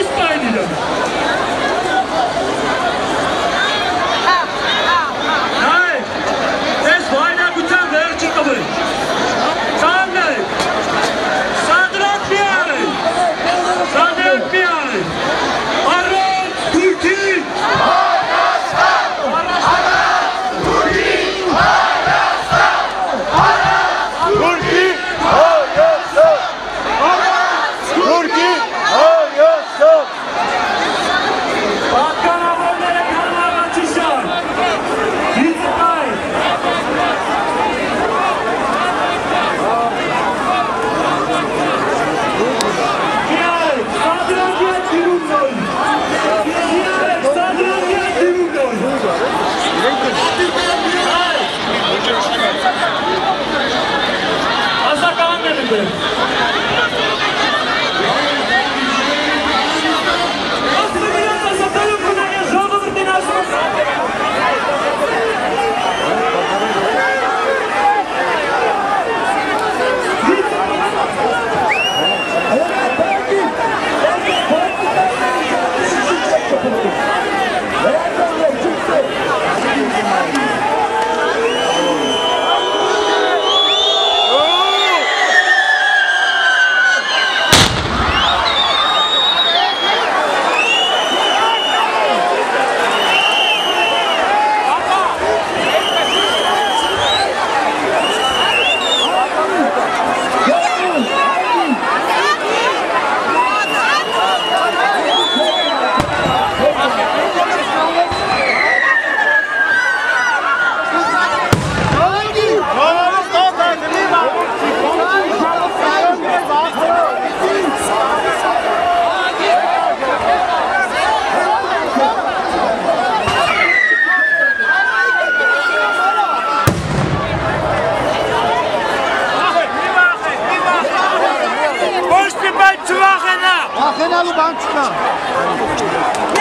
İsmail İnönü. Բան չվախենա! Ախենալու բան չկա։